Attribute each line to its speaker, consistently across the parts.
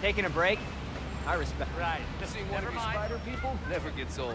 Speaker 1: Taking a break? I respect.
Speaker 2: Right.
Speaker 3: Seeing one
Speaker 2: Never
Speaker 3: of you
Speaker 2: mind.
Speaker 3: spider people never gets old.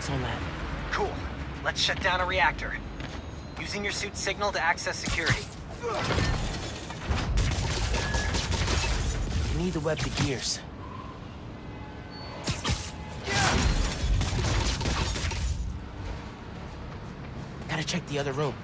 Speaker 4: At another Roxxon lab.
Speaker 5: Cool. Let's shut down a reactor. Using your suit signal to access security.
Speaker 4: You need to web the gears. Gotta check the other room.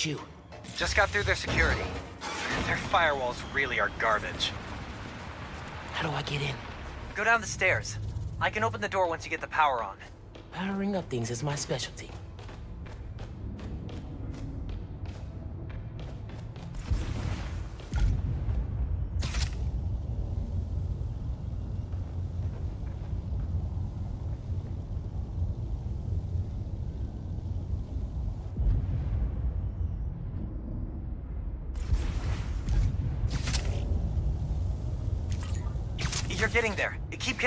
Speaker 4: About you?
Speaker 5: Just got through their security. Their firewalls really are garbage.
Speaker 4: How do I get in?
Speaker 5: Go down the stairs. I can open the door once you get the power on.
Speaker 4: Powering up things is my specialty.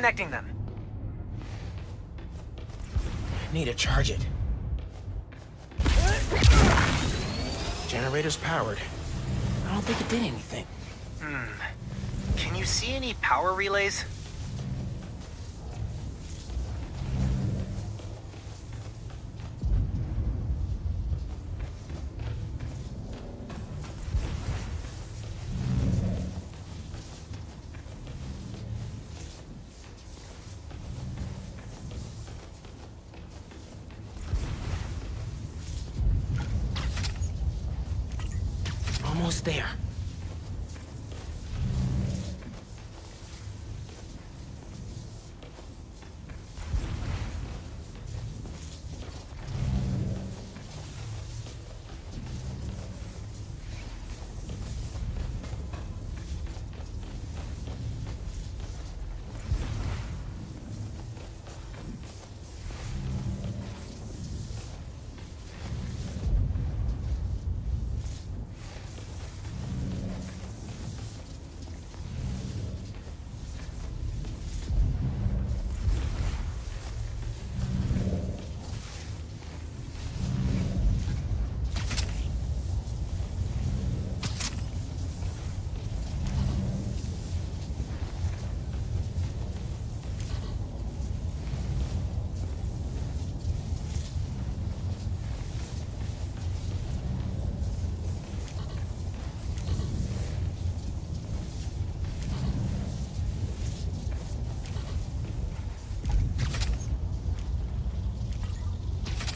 Speaker 5: Connecting them.
Speaker 4: Need to charge it. Generator's powered. I don't think it did anything. Hmm.
Speaker 5: Can you see any power relays?
Speaker 4: Almost there.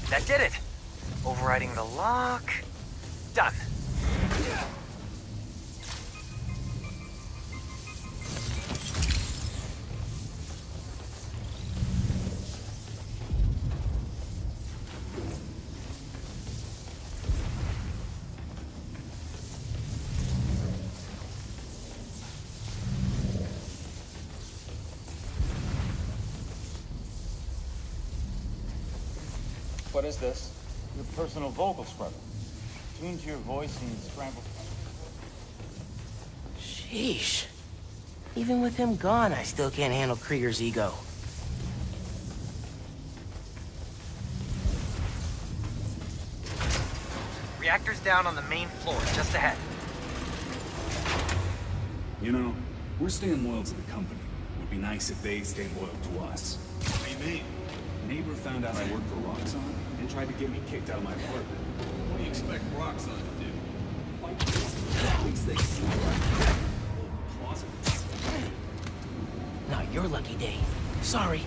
Speaker 5: That did it. Overriding the lock.
Speaker 6: Is this? Your personal vocal scrubber. Tuned to your voice and scrambled.
Speaker 4: Sheesh. Even with him gone, I still can't handle Krieger's ego.
Speaker 5: Reactor's down on the main floor, just ahead.
Speaker 7: You know, we're staying loyal to the company. It would be nice if they stayed loyal to us.
Speaker 8: What do you mean?
Speaker 7: Neighbor found out I worked for Roxxon and tried to get me kicked out of my apartment.
Speaker 3: What do you expect Roxxon to do?
Speaker 7: Like, at least they see right. Closet.
Speaker 4: Not your lucky day. Sorry.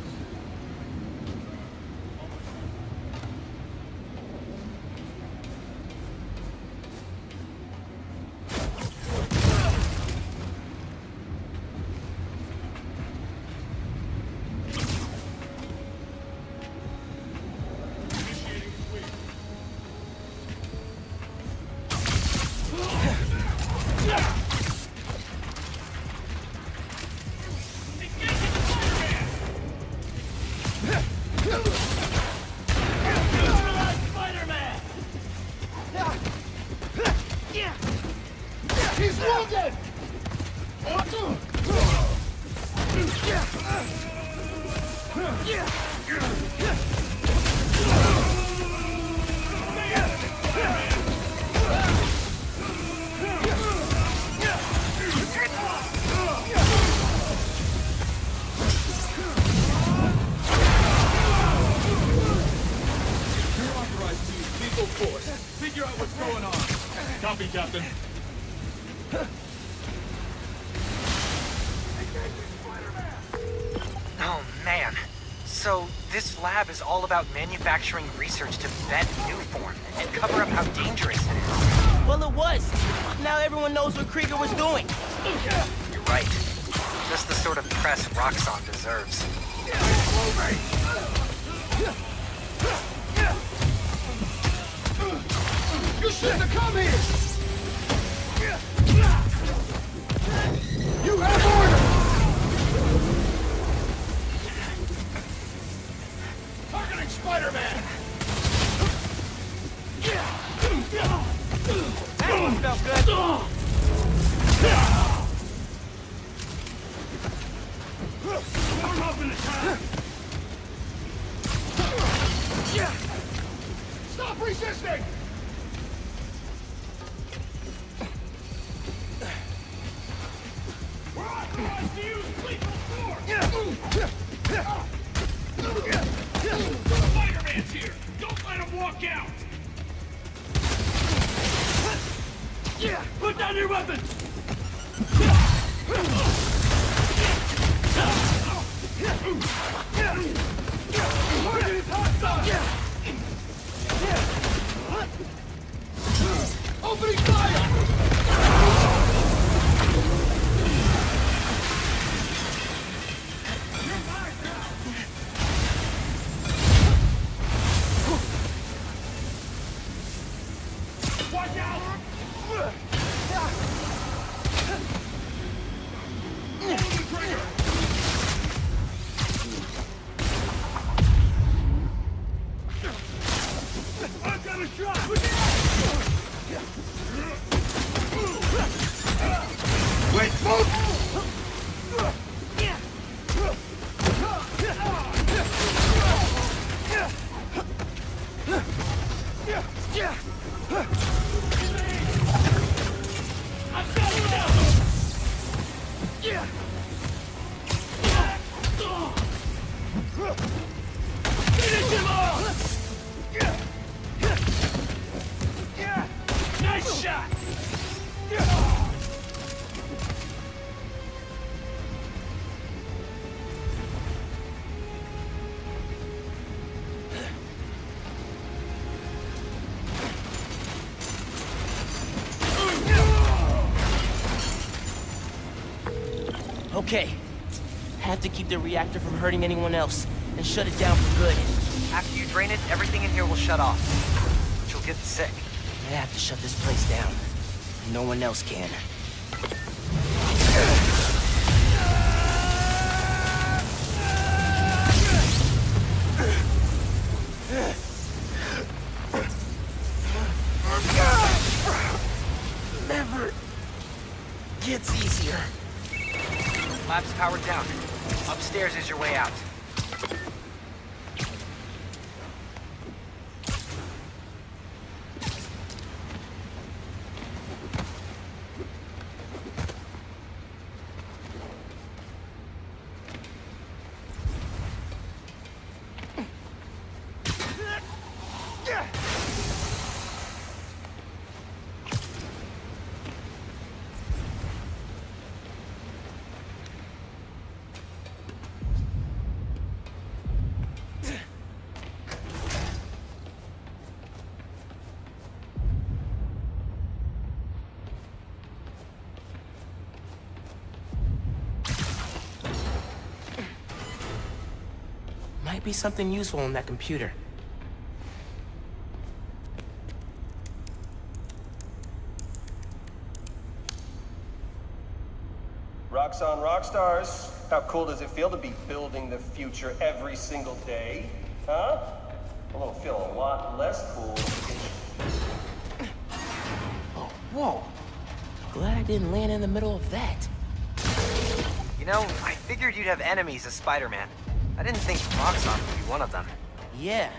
Speaker 5: This lab is all about manufacturing research to vet new form and cover up how dangerous it is.
Speaker 4: Well, it was. Now everyone knows what Krieger was doing.
Speaker 5: You're right. Just the sort of press Roxxon deserves.
Speaker 3: Música the
Speaker 4: reactor from hurting anyone else and shut it down for good.
Speaker 5: After you drain it, everything in here will shut off. But you'll get sick.
Speaker 4: I have to shut this place down. No one else can. Be something useful in that computer.
Speaker 8: Roxxon Rockstars. How cool does it feel to be building the future every single day? Huh? Although it'll feel a lot less cool
Speaker 4: Oh, whoa. Glad I didn't land in the middle of that.
Speaker 5: You know, I figured you'd have enemies as Spider-Man. I didn't think Roxxon would be one of them.
Speaker 4: Yeah,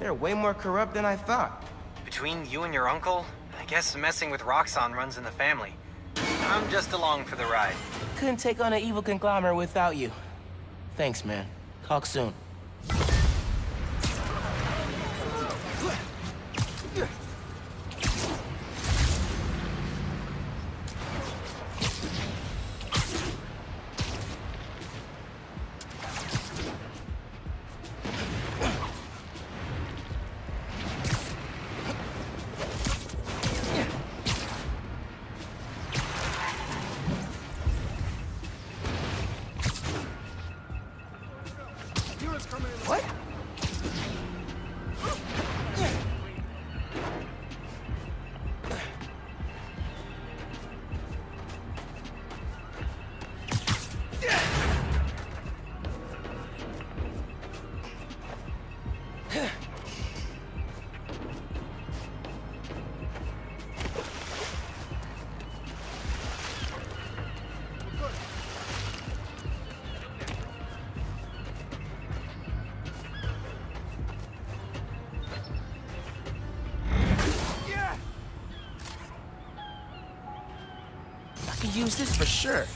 Speaker 4: they're way more corrupt than I thought.
Speaker 5: Between you and your uncle, I guess messing with Roxxon runs in the family. I'm just along for the ride.
Speaker 4: Couldn't take on an evil conglomerate without you. Thanks, man. Talk soon. Sure.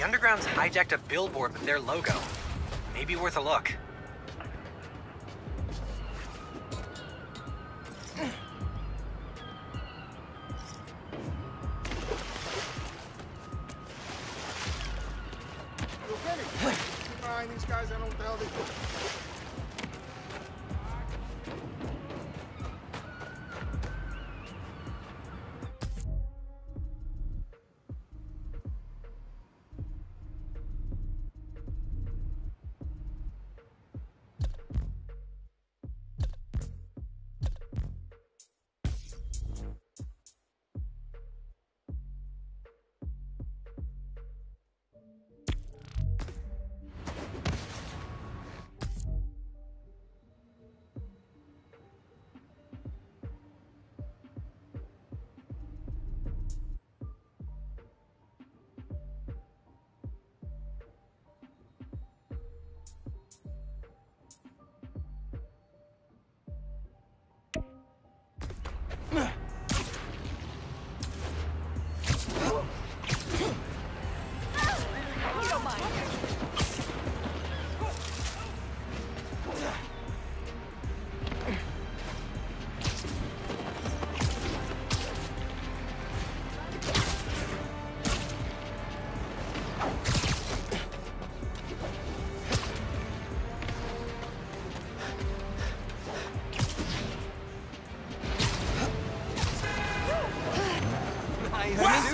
Speaker 5: The Underground's hijacked a billboard with their logo. Maybe worth a look.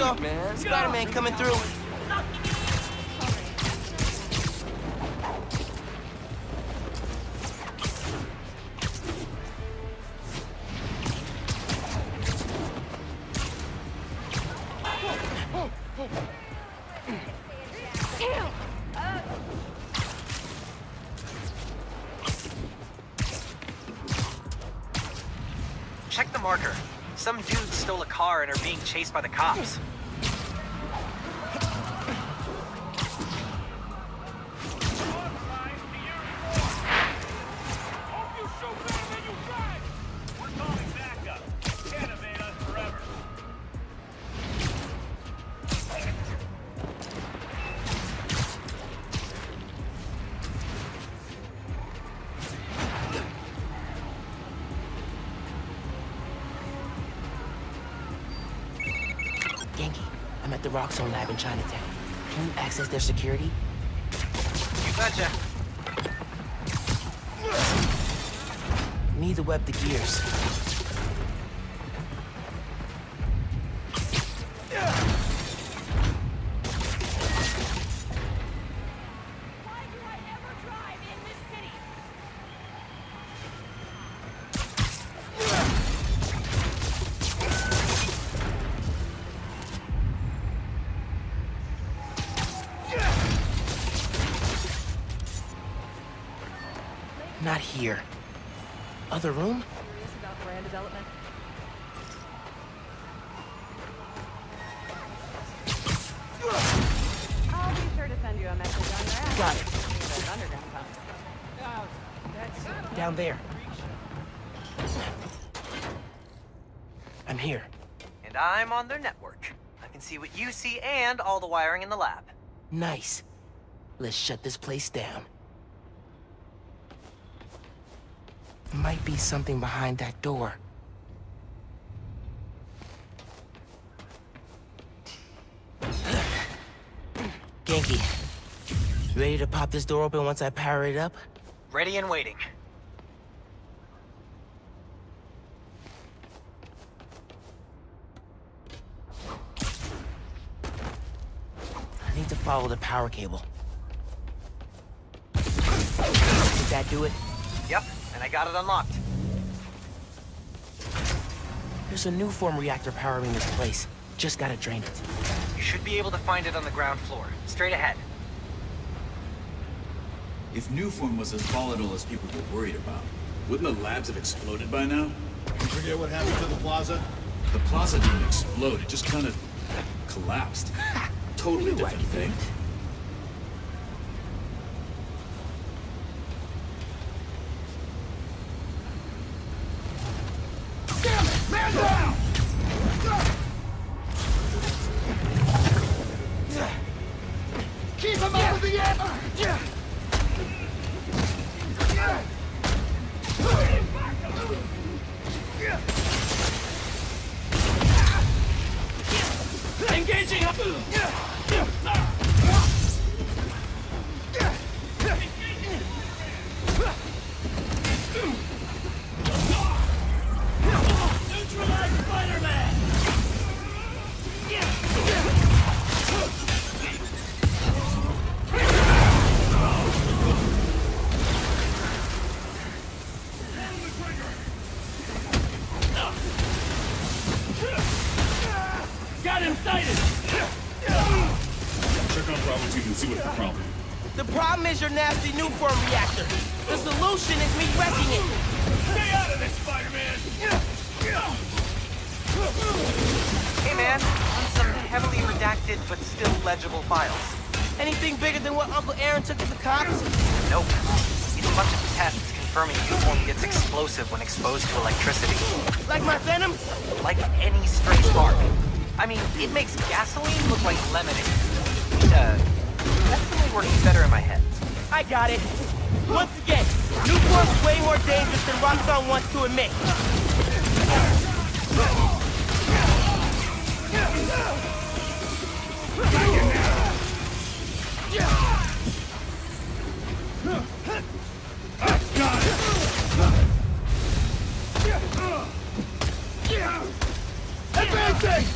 Speaker 4: Saw Spider-Man coming through.
Speaker 5: Check the marker. Some dudes stole a car and are being chased by the cops.
Speaker 4: In Chinatown. Can you access their security?
Speaker 5: You betcha.
Speaker 4: Need to web the gears. Here. Other room?
Speaker 9: Curious about brand development? I'll be sure to send you a message on your app.
Speaker 4: Got it.
Speaker 9: Those underground pumps. That's
Speaker 4: Down there. I'm here.
Speaker 5: And I'm on their network. I can see what you see and all the wiring in the lab.
Speaker 4: Nice. Let's shut this place down. Might be something behind that door. Ganke, ready to pop this door open once I power it up?
Speaker 5: Ready and waiting.
Speaker 4: I need to follow the power cable. Did that do it?
Speaker 5: Yep, and I got it unlocked.
Speaker 4: There's a Nuform reactor powering this place. Just gotta drain it.
Speaker 5: You should be able to find it on the ground floor. Straight ahead.
Speaker 7: If Nuform was as volatile as people were worried about, wouldn't the labs have exploded by now?
Speaker 3: You forget what happened to the plaza?
Speaker 7: The plaza didn't explode, it just kind of collapsed. totally different thing.
Speaker 1: Sighted!
Speaker 3: Check on Bravo 2 and see what's the problem.
Speaker 4: The problem is your nasty Nuform reactor. The solution is me wrecking it.
Speaker 1: Stay out of this, Spider-Man!
Speaker 5: Hey man, on some heavily redacted but still legible files.
Speaker 4: Anything bigger than what Uncle Aaron took to the cops?
Speaker 5: Nope. It's a bunch of tests confirming Nuform gets explosive when exposed to electricity.
Speaker 4: Like my venom?
Speaker 5: Like any stray spark. I mean, it makes gasoline look like lemonade. Uh, definitely working better in my head.
Speaker 4: I got it. Once again, new form's way more dangerous than Roxxon wants to admit.
Speaker 3: Advancing!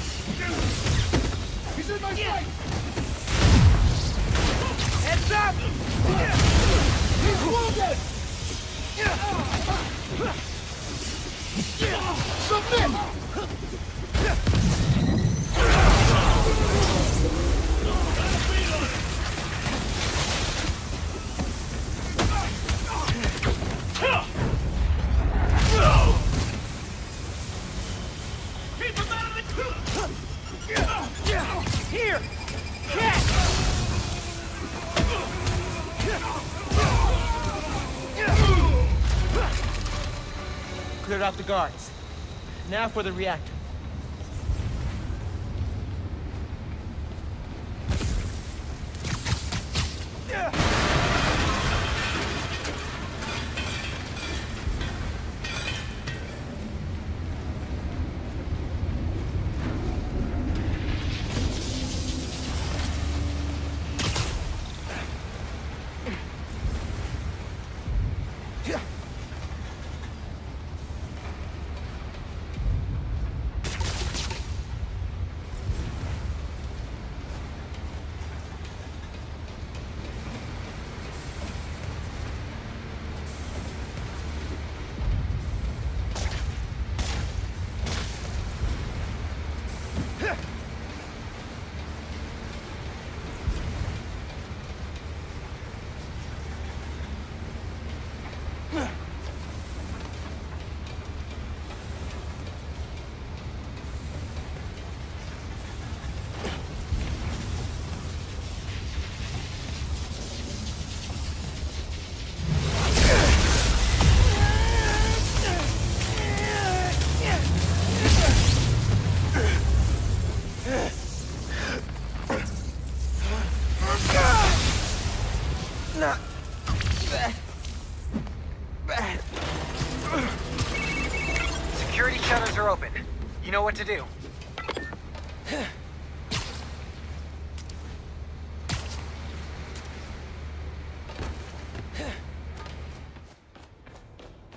Speaker 3: In my! He's wounded!
Speaker 4: Guards. Now for the reactor.
Speaker 5: What to do.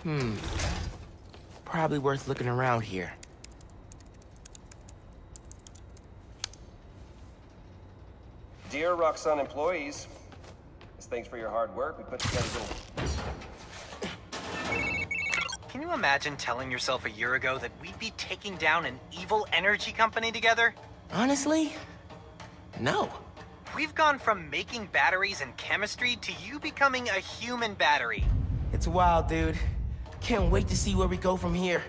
Speaker 5: hmm.
Speaker 4: Probably worth looking around here.
Speaker 8: Dear Roxxon employees, as thanks for your hard work, we put together a little
Speaker 5: imagine telling yourself a year ago that we'd be taking down an evil energy company together?
Speaker 4: Honestly? No.
Speaker 5: We've gone from making batteries and chemistry to you becoming a human battery.
Speaker 4: It's wild, dude. Can't wait to see where we go from here.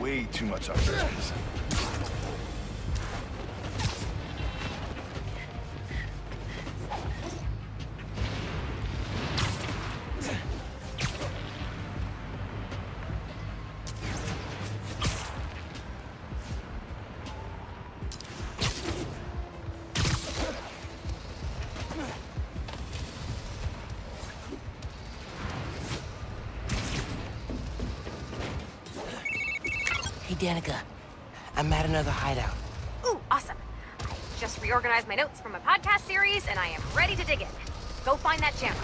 Speaker 10: Way too much on Christmas.
Speaker 11: My notes from a podcast series, and I am ready to dig in. Go find that jammer.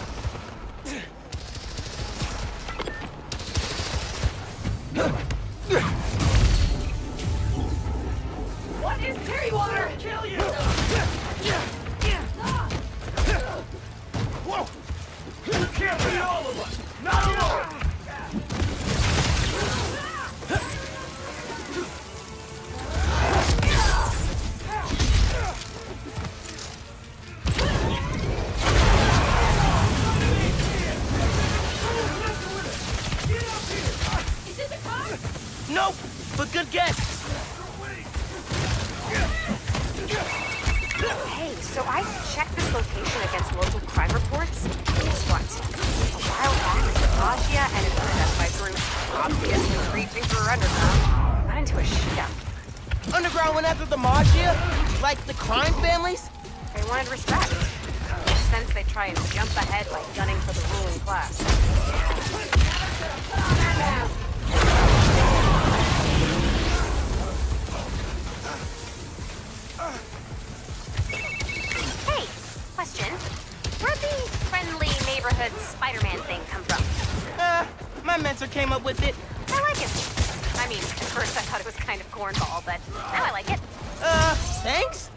Speaker 9: The
Speaker 4: Maggia? Like the crime families?
Speaker 11: They wanted respect. Makes sense they try and jump ahead by gunning for the ruling class. Hey, question. Where'd the friendly neighborhood Spider-Man thing come from?
Speaker 4: Uh, my mentor came up with it.
Speaker 11: I like it. I mean, at first I thought it was kind of cornball, but now I like it.
Speaker 4: Uh, thanks?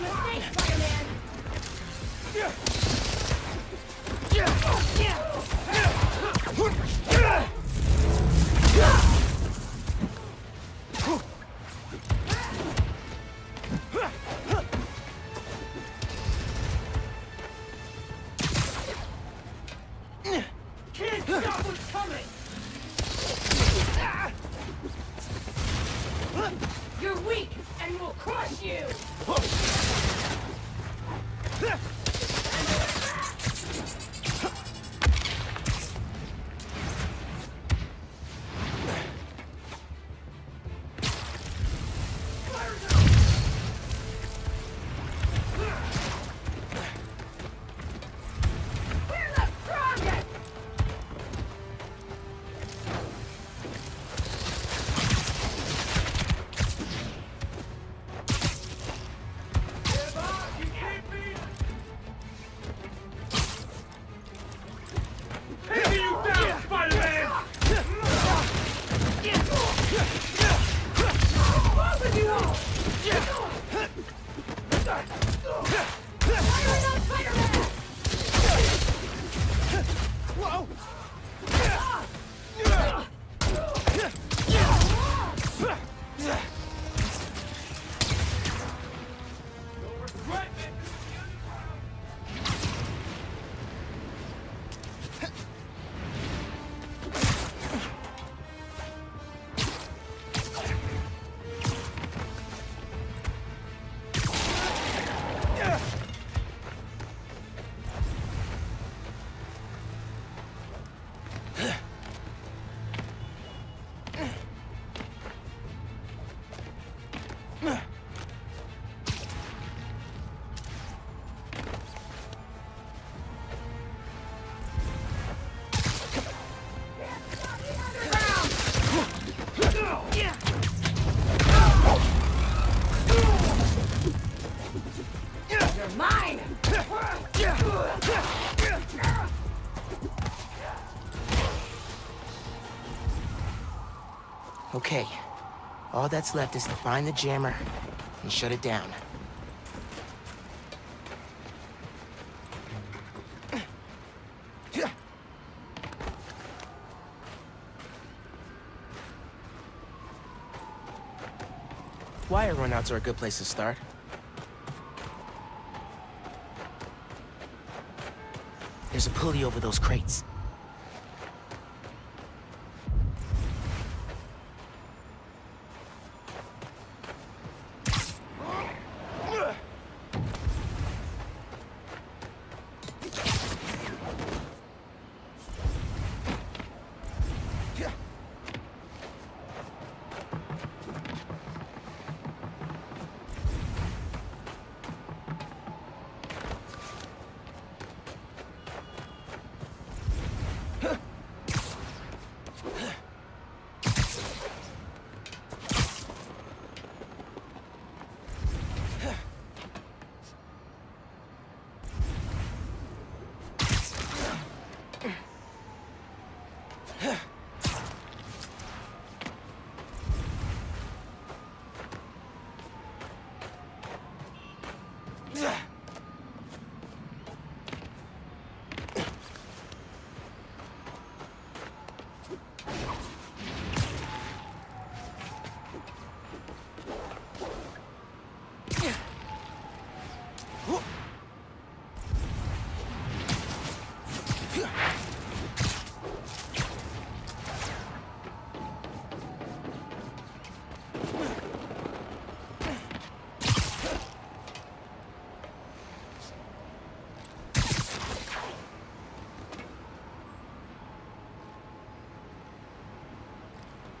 Speaker 9: Mistake, Spider-Man!
Speaker 1: Can't
Speaker 4: All that's left is to find the jammer and shut it down. Wire runouts are a good place to start. There's a pulley over those crates.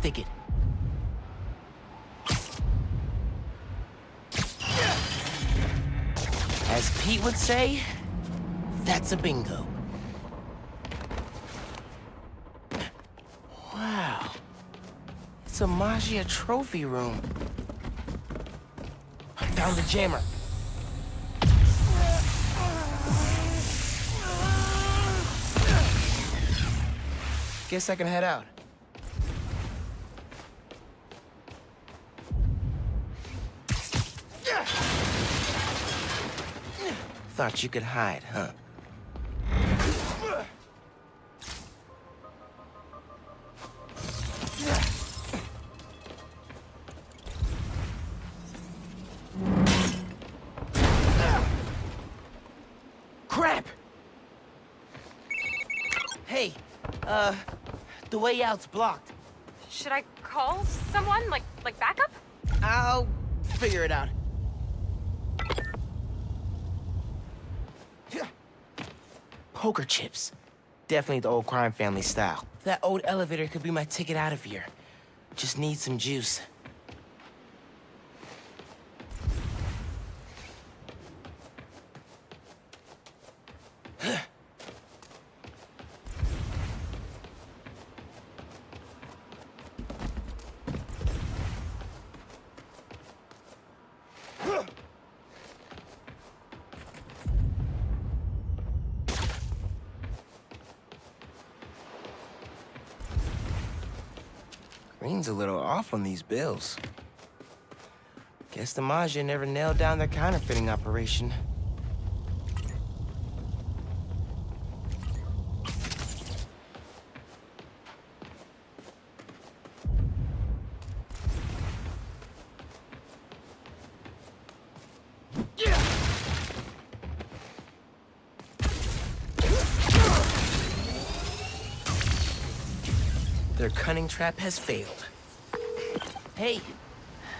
Speaker 4: stick it. As Pete would say, that's a bingo. Wow. It's a Maggia trophy room. I found the jammer. Guess I can head out. Thought you could hide, huh? Crap! Hey, uh, the way out's blocked.
Speaker 11: Should I call someone? Like, like backup?
Speaker 4: I'll figure it out. Poker chips. Definitely the old crime family style. That old elevator could be my ticket out of here. Just need some juice. a little off on these bills. Guess the Maggia never nailed down their counterfeiting operation. Their cunning trap has failed. Hey,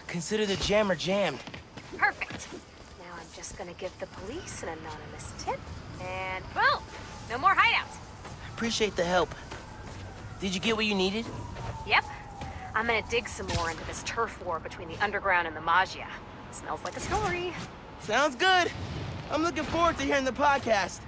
Speaker 4: consider the jammer jammed.
Speaker 11: Perfect. Now I'm just gonna give the police an anonymous tip, and boom! No more hideouts.
Speaker 4: Appreciate the help. Did you get what you needed?
Speaker 11: Yep. I'm gonna dig some more into this turf war between the underground and the Maggia. Smells like a story.
Speaker 4: Sounds good. I'm looking forward to hearing the podcast.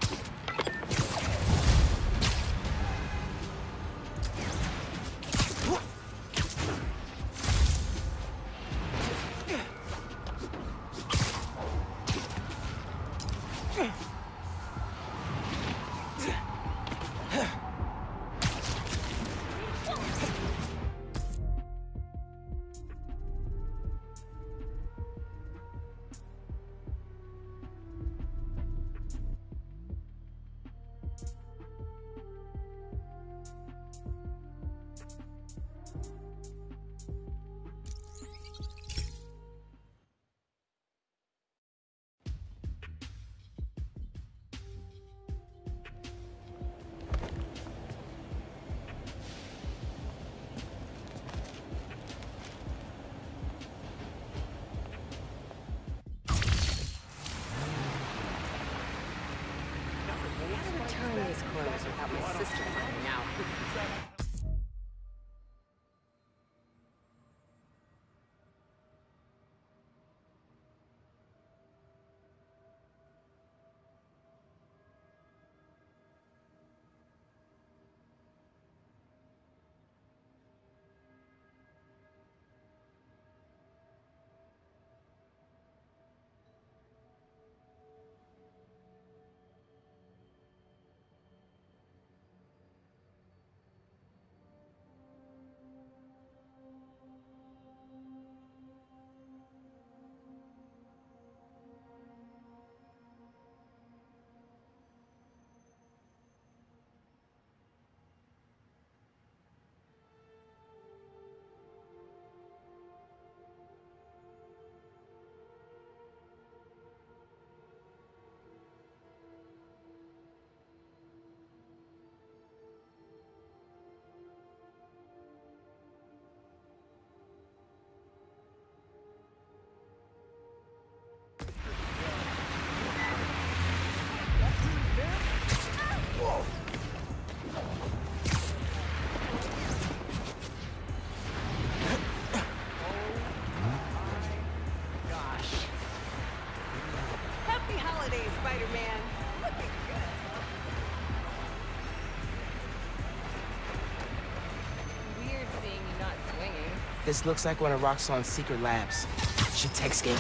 Speaker 4: This looks like one of Roxxon's secret labs. Should text Ganke.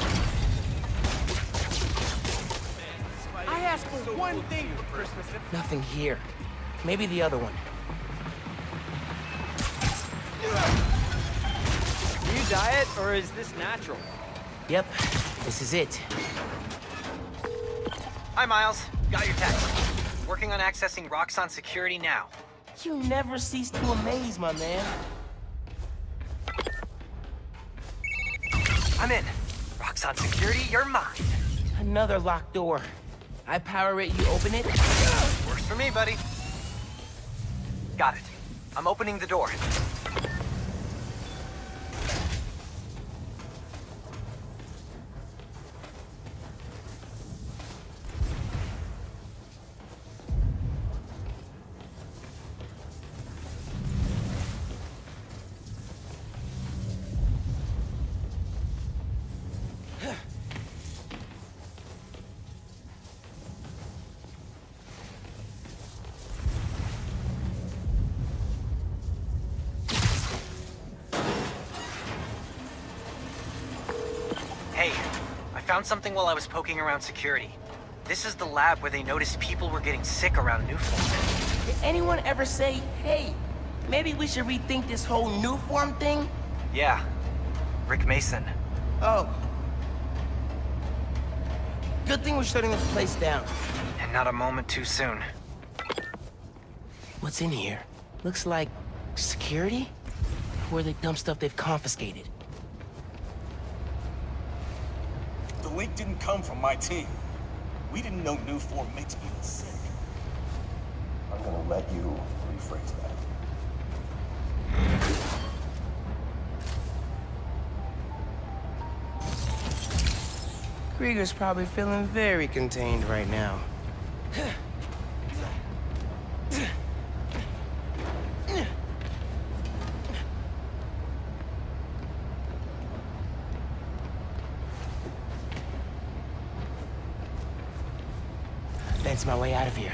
Speaker 2: I asked for one thing for Christmas.
Speaker 4: Nothing here. Maybe the other one.
Speaker 2: Do you diet, or is this natural?
Speaker 4: Yep, this is it.
Speaker 5: Hi, Miles. Got your text. Working on accessing Roxxon security now.
Speaker 4: You never cease to amaze, my man.
Speaker 5: I'm in. Roxxon security, you're mine.
Speaker 4: Another locked door. I power it, you open it?
Speaker 5: Works for me, buddy. Got it. I'm opening the door. Found something while I was poking around security. This is the lab where they noticed people were getting sick around Nuform.
Speaker 4: Did anyone ever say, hey, maybe we should rethink this whole new form thing?
Speaker 5: Yeah, Rick Mason.
Speaker 4: Oh. Good thing we're shutting this place down.
Speaker 5: And not a moment too soon.
Speaker 4: What's in here? Looks like security? Where they dump stuff they've confiscated.
Speaker 6: It didn't come from my team. We didn't know Nuform makes people sick. I'm gonna let you rephrase that.
Speaker 4: Krieger's probably feeling very contained right now. That's my way out of here.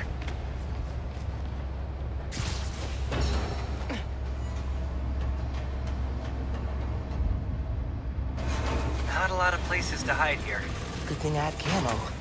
Speaker 5: Not a lot of places to hide here.
Speaker 4: Good thing I have camo.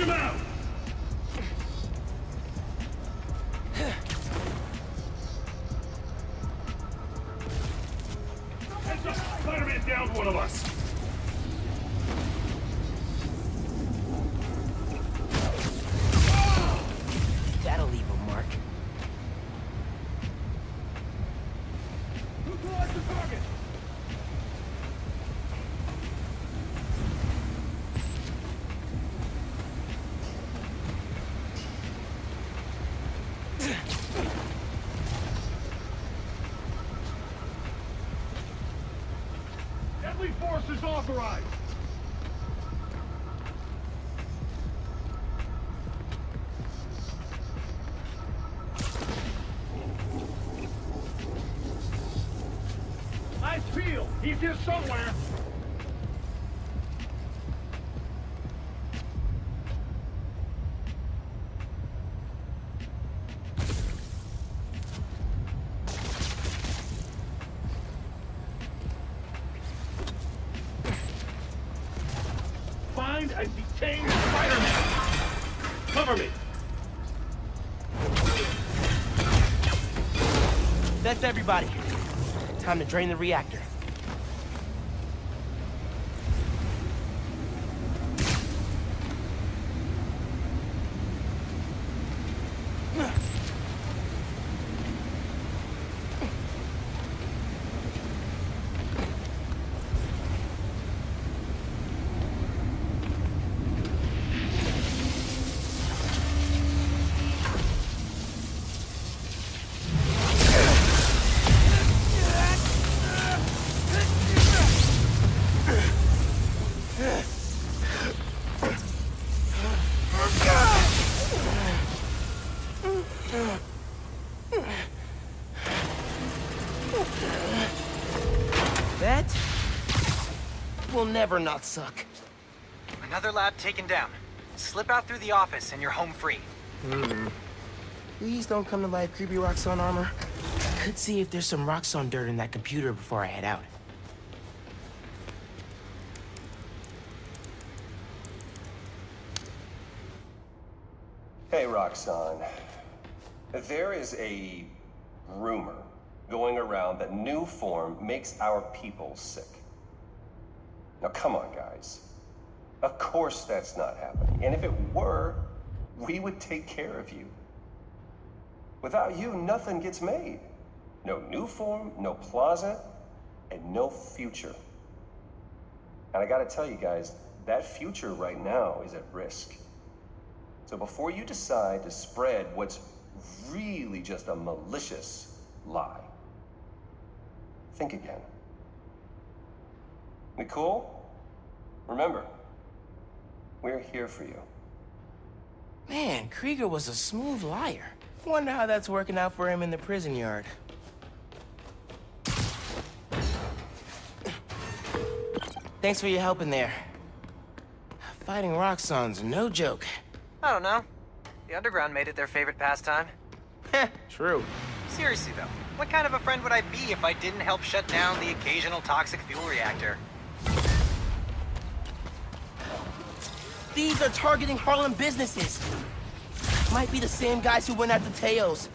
Speaker 3: Him out!
Speaker 4: Everybody. Time to drain the reactor. Never not suck.
Speaker 5: Another lab taken down. Slip out through the office and you're home free. Mm-hmm.
Speaker 4: Please don't come to life, creepy Roxxon armor. could see if there's some Roxxon dirt in that computer before I head out.
Speaker 8: Hey, Roxanne. There is a rumor going around that Nuform makes our people sick. Now, come on, guys. Of course that's not happening. And if it were, we would take care of you. Without you, nothing gets made. No Nuform, no plaza, and no future. And I gotta tell you guys, that future right now is at risk. So before you decide to spread what's really just a malicious lie, think again. We cool? Remember, we're here for you.
Speaker 4: Man, Krieger was a smooth liar. Wonder how that's working out for him in the prison yard. Thanks for your help in there. Fighting Roxxon's no joke.
Speaker 5: I don't know. The Underground made it their favorite pastime.
Speaker 4: Heh, true.
Speaker 5: Seriously though, what kind of a friend would I be if I didn't help shut down the occasional toxic fuel reactor?
Speaker 4: These are targeting Harlem businesses. Might be the same guys who went after Teo's.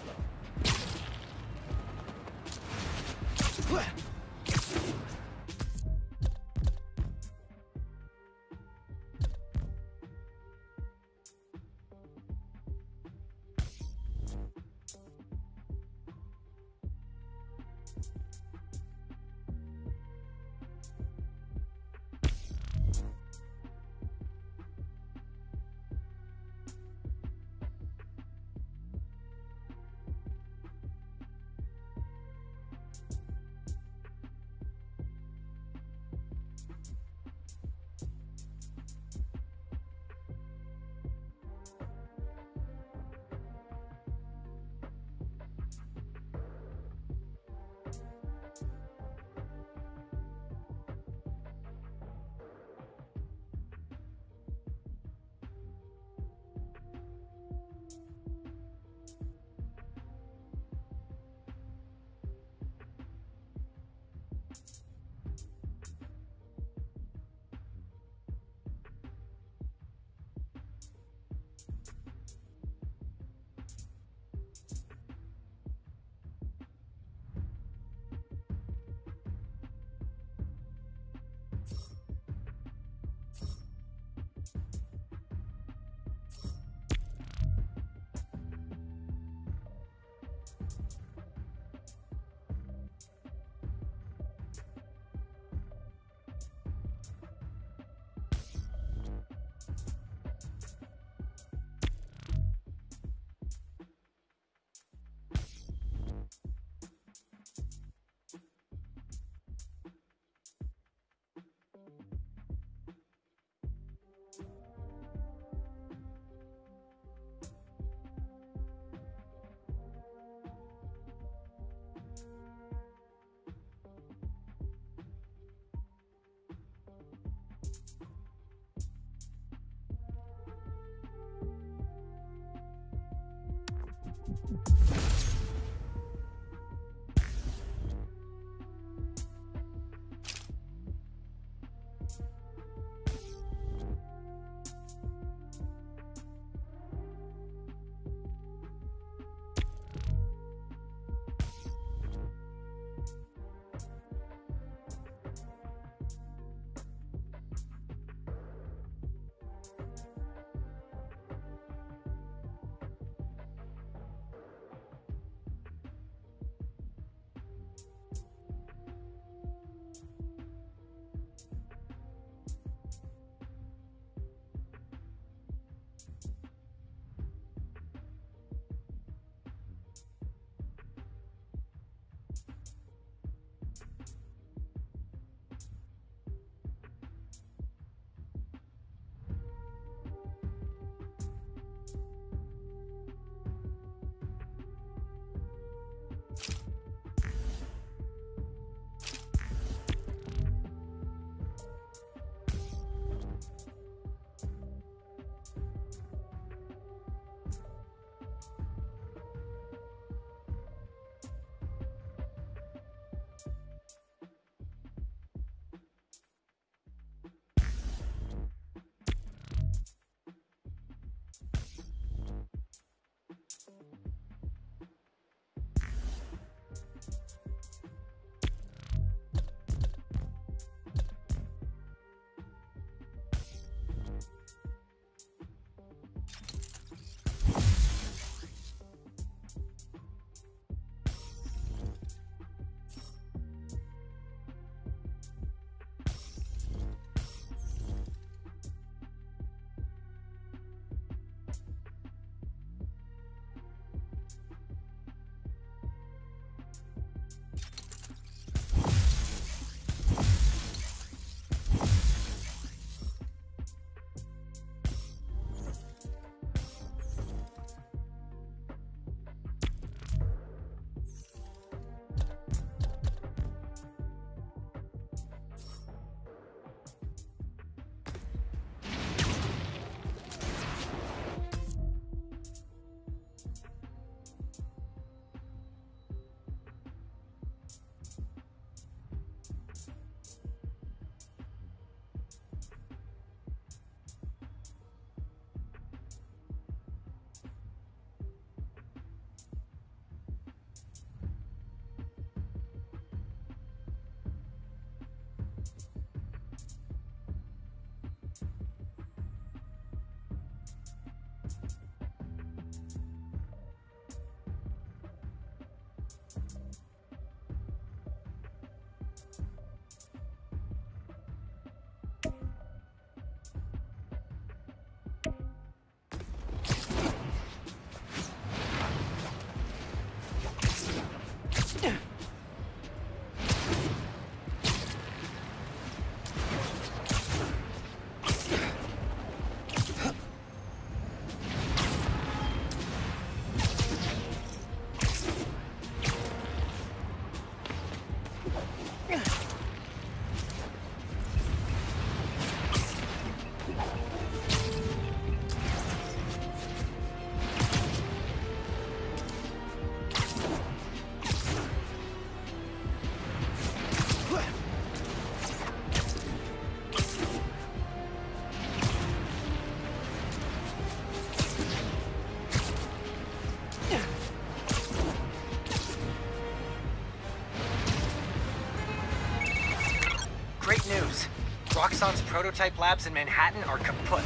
Speaker 5: Roxxon's prototype labs in Manhattan are kaput.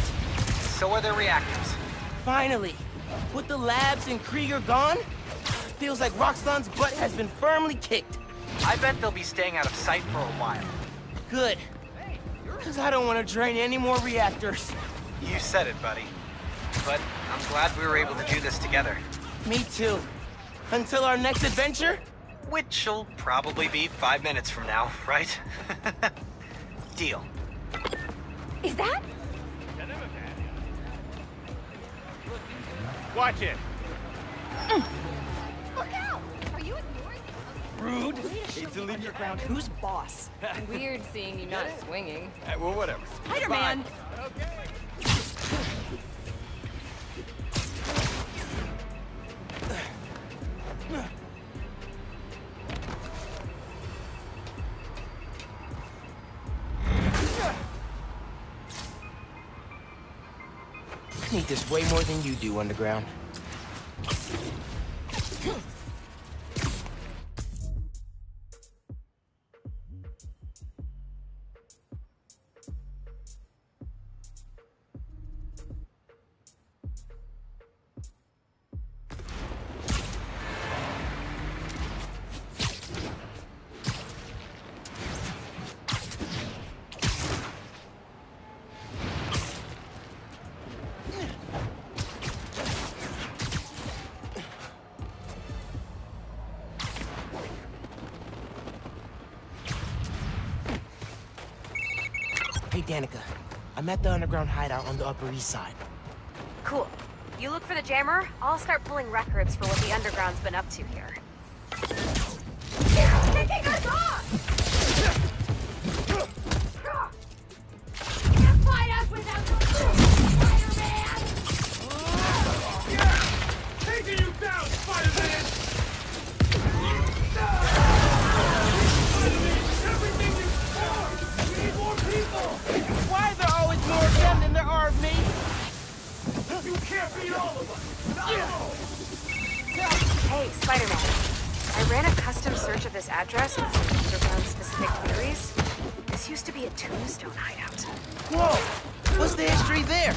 Speaker 5: So are their reactors.
Speaker 4: Finally! With the labs and Krieger gone, feels like Roxxon's butt has been firmly kicked.
Speaker 5: I bet they'll be staying out of sight for a while.
Speaker 4: Good. Because I don't want to drain any more reactors.
Speaker 5: You said it, buddy. But I'm glad we were able to do this together.
Speaker 4: Me too. Until our next adventure?
Speaker 5: Which'll probably be five minutes from now, right? Deal.
Speaker 11: Is that?
Speaker 2: Watch it.
Speaker 9: Look out! Are you ignoring me?
Speaker 2: Rude. Hate to leave your ground.
Speaker 12: Who's boss?
Speaker 9: Weird seeing you not swinging.
Speaker 2: Uh, well, whatever.
Speaker 12: Spider-Man!
Speaker 4: I need this way more than you do, Underground. Underground hideout on the Upper East Side.
Speaker 11: Cool. You look for the jammer, I'll start pulling records for what the underground's been up to here. This used to be a tombstone hideout.
Speaker 4: Whoa! What's the history there?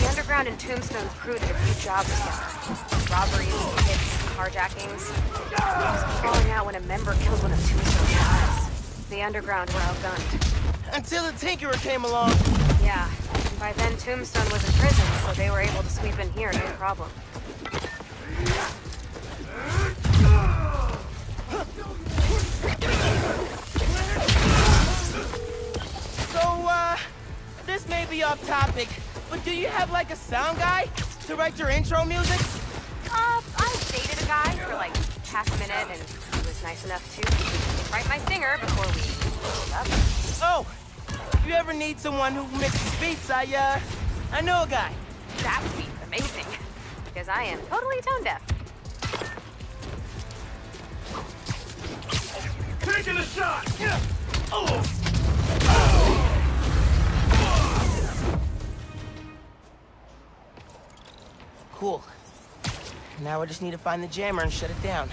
Speaker 11: The underground and Tombstone crew did a few jobs together. Robberies, hits, carjackings. There was falling out when a member killed one of Tombstone's guys. The underground were outgunned.
Speaker 4: Until the Tinkerer came along.
Speaker 11: Yeah, and by then Tombstone was in prison, so they were able to sweep in here no problem.
Speaker 4: May be off topic, but do you have like a sound guy to write your intro music?
Speaker 11: Uh, I dated a guy for like half a minute, and he was nice enough to write my stinger before we broke up.
Speaker 4: Oh, if you ever need someone who mixes beats, I, uh, I know a guy.
Speaker 11: That would be amazing, because I am totally tone deaf.
Speaker 3: Taking a shot! Oh!
Speaker 4: Cool. Now I just need to find the jammer and shut it down.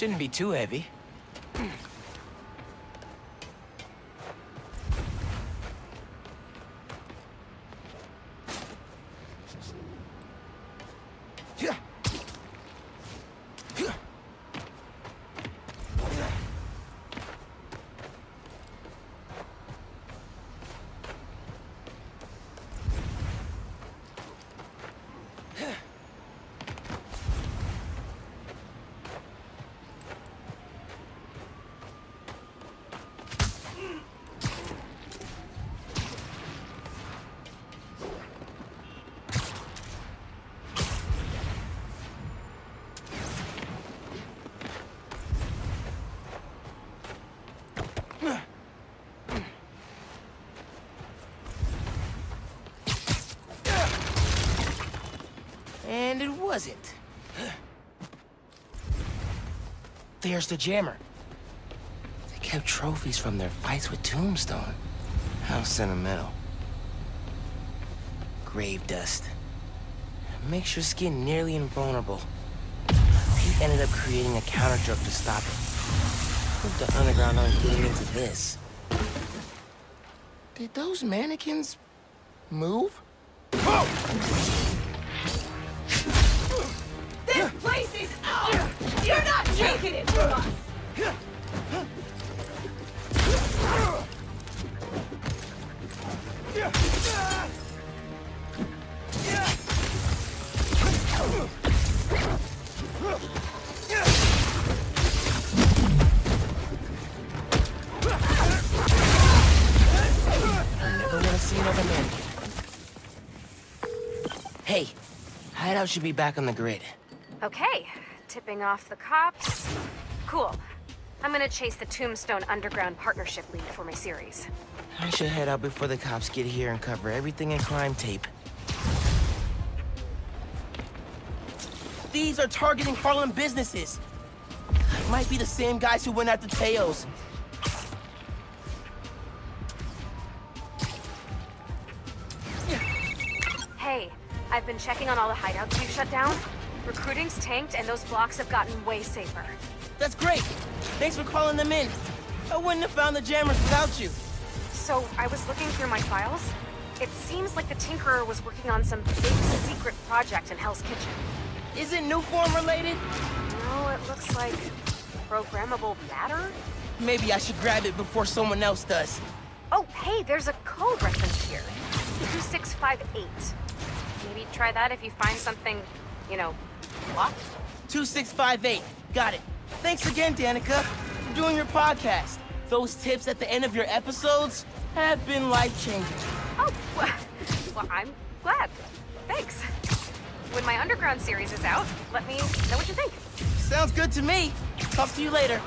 Speaker 4: Shouldn't be too heavy. And it. There's the jammer. They kept trophies from their fights with Tombstone. How sentimental. Grave dust. Makes your skin nearly invulnerable. He ended up creating a counter drug to stop it. Hope the underground aren't getting into this. Did those mannequins move? Hey, Hideout should be back on the grid.
Speaker 11: Okay, tipping off the cops. I'm gonna chase the Tombstone Underground Partnership lead for my series.
Speaker 4: I should head out before the cops get here and cover everything in crime tape. These are targeting Harlem businesses. Might be the same guys who went after Teo's.
Speaker 11: Hey, I've been checking on all the hideouts you've shut down. Recruiting's tanked and those blocks have gotten way safer.
Speaker 4: That's great. Thanks for calling them in. I wouldn't have found the jammers without you.
Speaker 11: So, I was looking through my files. It seems like the Tinkerer was working on some big secret project in Hell's Kitchen.
Speaker 4: Is it Nuform related?
Speaker 11: No, it looks like programmable matter?
Speaker 4: Maybe I should grab it before someone else does.
Speaker 11: Oh, hey, there's a code reference here. 2658. Maybe try that if you find something, you know, locked?
Speaker 4: 2658. Got it. Thanks again, Danika, for doing your podcast. Those tips at the end of your episodes have been life-changing.
Speaker 11: Oh, well, well, I'm glad. Thanks. When my Underground series is out, let me know what you think.
Speaker 4: Sounds good to me. Talk to you later.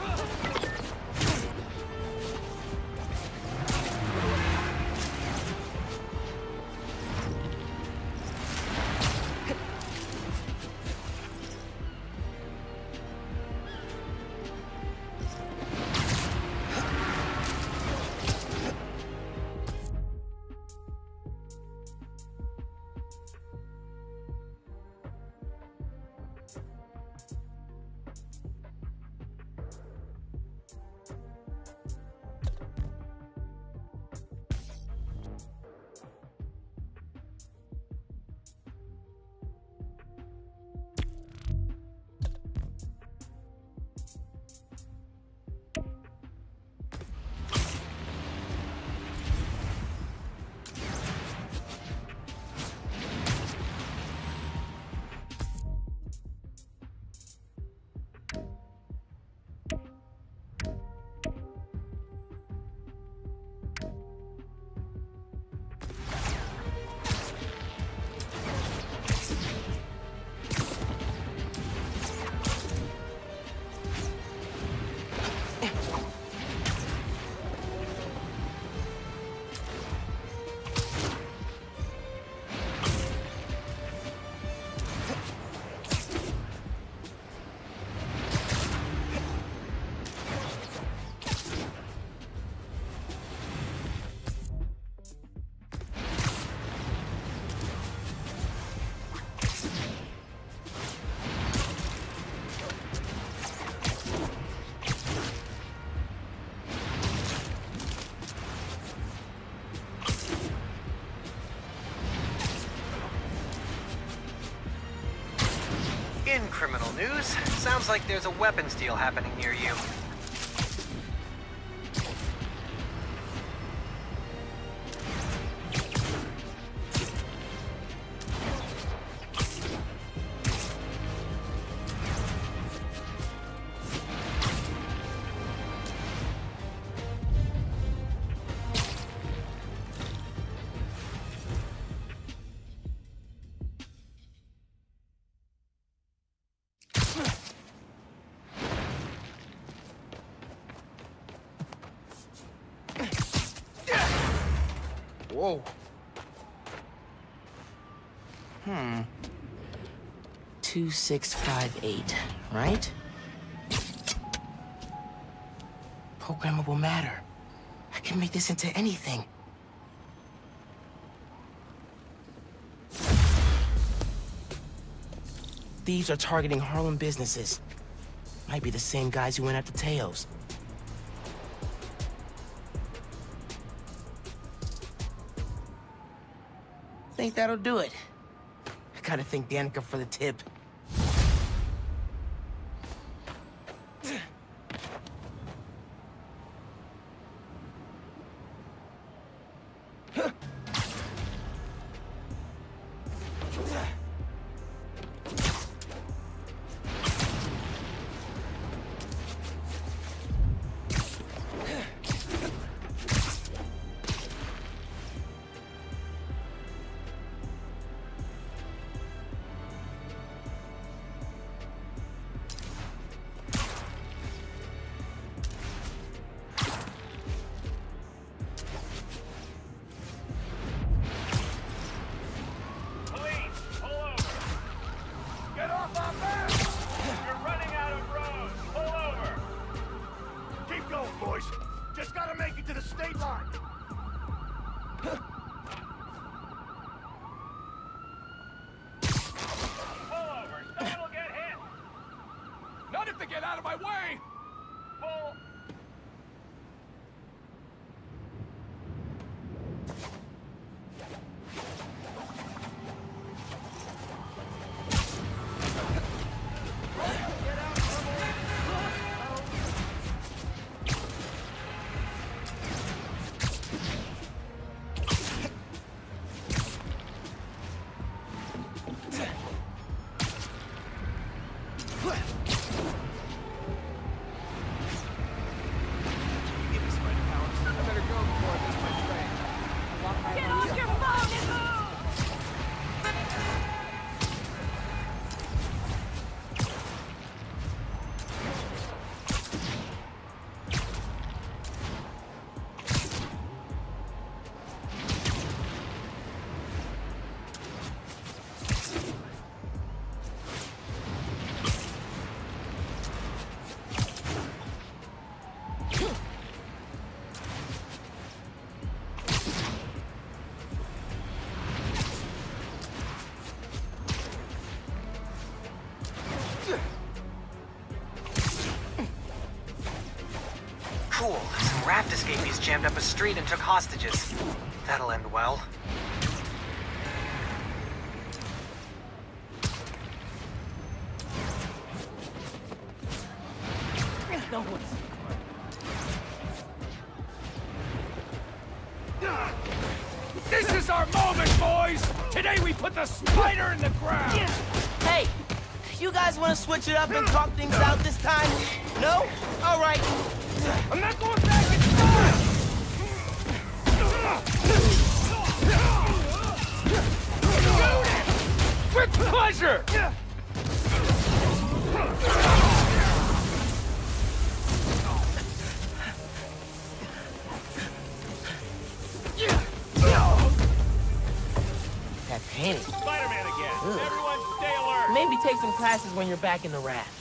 Speaker 5: News, sounds like there's a weapons deal happening near you.
Speaker 4: 2658, right? Programmable matter. I can make this into anything. Thieves are targeting Harlem businesses. Might be the same guys who went after Teo's. Think that'll do it. I gotta thank Danika for the tip.
Speaker 3: Not if they get out of my way!
Speaker 5: Escapees jammed up a street and took hostages. That'll end well.
Speaker 3: This is our moment, boys! Today we put the spider in the ground!
Speaker 4: Hey, you guys want to switch it up and talk things out this time? No? All right.
Speaker 3: I'm not going
Speaker 4: when you're back in the raft.